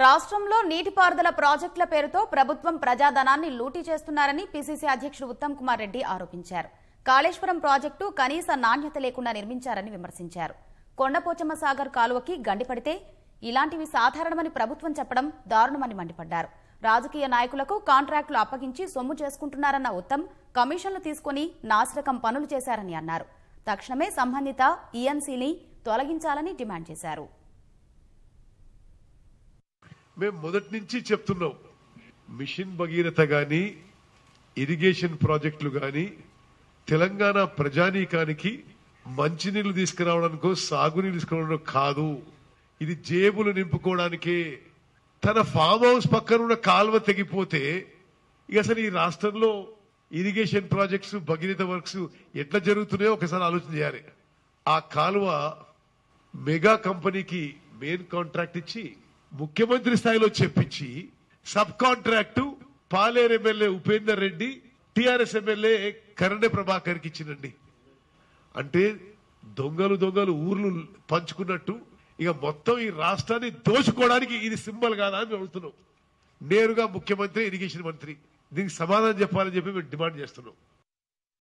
రాష్ట్రంలో నీటిపారుదల ప్రాజెక్టుల పేరుతో ప్రభుత్వం ప్రజాధనాన్ని లూటీ చేస్తున్నారని పిసిసి అధ్యక్షుడు ఉత్తమ్ కుమార్ రెడ్డి ఆరోపించారు. కాళేశ్వరం ప్రాజెక్టు కనీస నాణ్యత లేకుండా నిర్మించారని విమర్శించారు. కొండపోచమ్మ సాగర్ కాలువకి గండిపడితే ఇలాంటివి సాధారణమని ప్రభుత్వం చెప్పడం దారుణమని మండిపడ్డారు. రాజకీయ నాయకులకు కాంట్రాక్టులు అప్పగించి సొమ్ము చేసుకుంటున్నారన్న ఉత్తమ్ కమిషన్లు తీసుకుని నాసిరకం పనులు చేశారని అన్నారు. తక్షణమే సంబంధిత ఈఎన్సీని తొలగించాలని డిమాండ్ చేశారు. మేము మొదటి నుంచి చెప్తున్నాం. మిషన్ భగీరథ గాని ఇరిగేషన్ ప్రాజెక్టులు గాని తెలంగాణ ప్రజానీకానికి మంచినీళ్ళు తీసుకురావడానికో సాగునీళ్ళు తీసుకురావడం కాదు. ఇది జేబులు నింపుకోవడానికే. తన ఫామ్ హౌస్ పక్కన ఉన్న కాలువ తెగిపోతే ఇక అసలు ఈ రాష్ట్రంలో ఇరిగేషన్ ప్రాజెక్ట్స్ భగీరథ వర్క్స్ ఎట్లా జరుగుతున్నాయో ఒకసారి ఆలోచన చేయాలి. ఆ కాలువ మెగా కంపెనీకి మెయిన్ కాంట్రాక్ట్ ఇచ్చి ముఖ్యమంత్రి స్థాయిలో చెప్పించి sub contract Paleru MLA Upender Reddy TRS MLA కరణ్య ప్రభాకర్కి ఇచ్చిందండి అంటే దొంగలు దొంగలు ఊర్లు పంచుకున్నట్టు ఇక మొత్తం ఈ రాష్ట్రాన్ని దోచుకోవడానికి ఇది సింబల్ కాదా అని మేము అడుగుతున్నాం. నేరుగా ముఖ్యమంత్రి ఇరిగేషన్ మంత్రి దీనికి సమాధానం చెప్పాలని చెప్పి మేము డిమాండ్ చేస్తున్నాం.